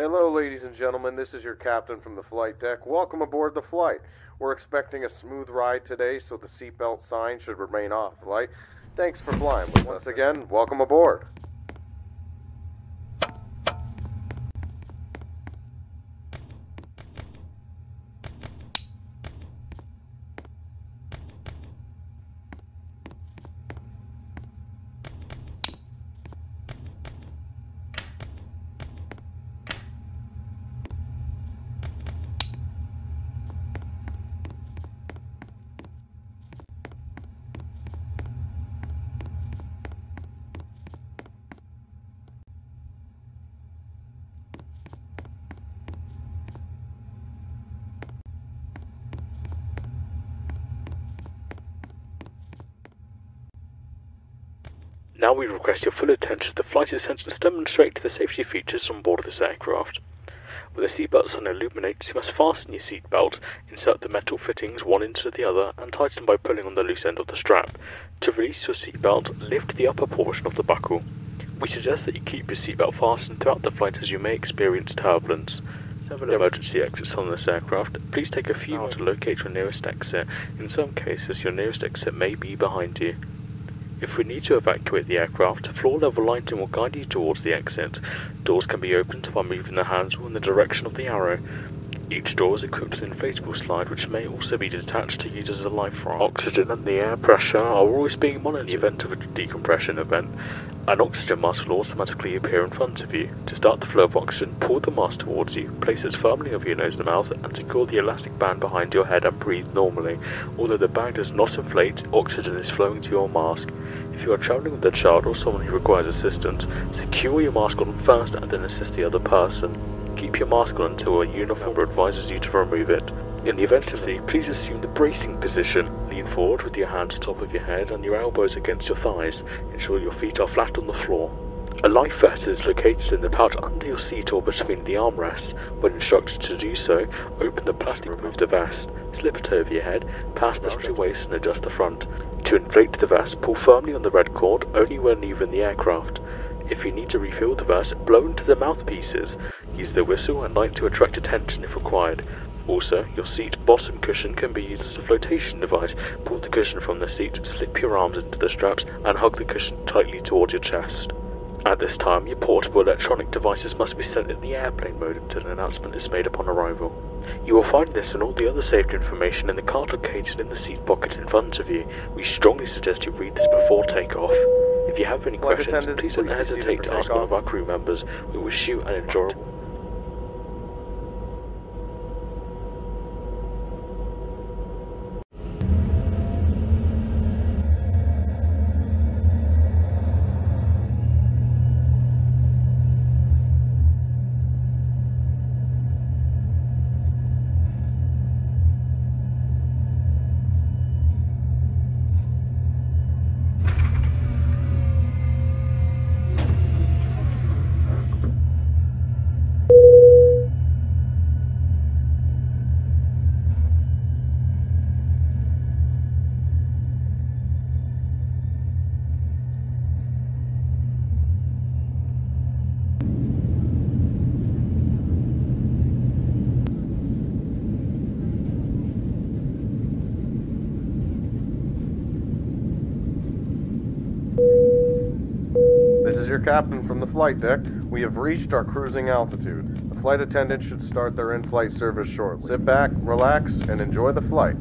Hello, ladies and gentlemen. This is your captain from the flight deck. Welcome aboard the flight. We're expecting a smooth ride today, so the seatbelt sign should remain off flight. Thanks for flying with us again. Welcome aboard. Now we request your full attention to the flight attendants demonstrate the safety features on board this aircraft. With the seatbelt sign illuminates, you must fasten your seatbelt, insert the metal fittings one into the other, and tighten by pulling on the loose end of the strap. To release your seatbelt, lift the upper portion of the buckle. We suggest that you keep your seatbelt fastened throughout the flight as you may experience turbulence. Several emergency exits on this aircraft. Please take a few more to locate your nearest exit. In some cases, your nearest exit may be behind you. If we need to evacuate the aircraft, floor level lighting will guide you towards the exit. Doors can be opened by moving the handle in the direction of the arrow. Each door is equipped with an inflatable slide which may also be detached to use as a life raft. Oxygen and the air pressure are always being monitored in the event of a decompression event. An oxygen mask will automatically appear in front of you. To start the flow of oxygen, pull the mask towards you, place it firmly over your nose and mouth, and secure the elastic band behind your head and breathe normally. Although the bag does not inflate, oxygen is flowing to your mask. If you are traveling with a child or someone who requires assistance, secure your mask on first and then assist the other person. Keep your mask on until a uniform advises you to remove it. In the emergency, please assume the bracing position. Lean forward with your hands on top of your head and your elbows against your thighs. Ensure your feet are flat on the floor. A life vest is located in the pouch under your seat or between the armrests. When instructed to do so, open the plastic remove the vest. Slip it over your head, pass strap to your waist and adjust the front. To inflate the vest, pull firmly on the red cord only when leaving the aircraft. If you need to refill the vest, blow into the mouthpieces. Use the whistle and light to attract attention if required. Also, your seat bottom cushion can be used as a flotation device. Pull the cushion from the seat, slip your arms into the straps, and hug the cushion tightly towards your chest. At this time, your portable electronic devices must be set in the airplane mode until an announcement is made upon arrival. You will find this and all the other safety information in the card located in the seat pocket in front of you. We strongly suggest you read this before takeoff. If you have any Flight questions, please don't please be seated hesitate to ask one of our crew members. We wish you an enjoyable your captain from the flight deck. We have reached our cruising altitude. The flight attendants should start their in flight service shortly. Sit back, relax, and enjoy the flight.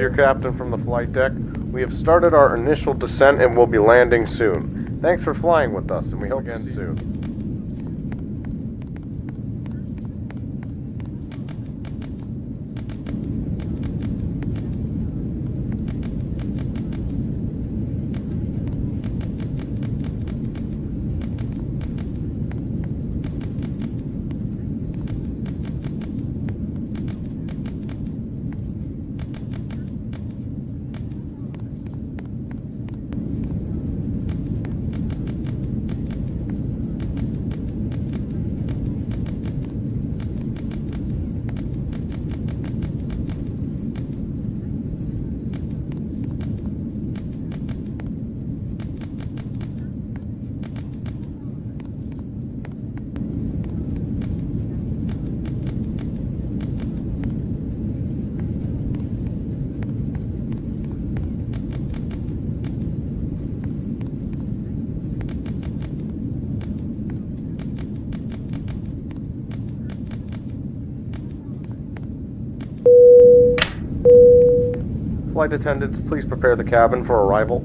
Your captain from the flight deck. We have started our initial descent and will be landing soon. Thanks for flying with us, and we hope again soon. Flight attendants, please prepare the cabin for arrival.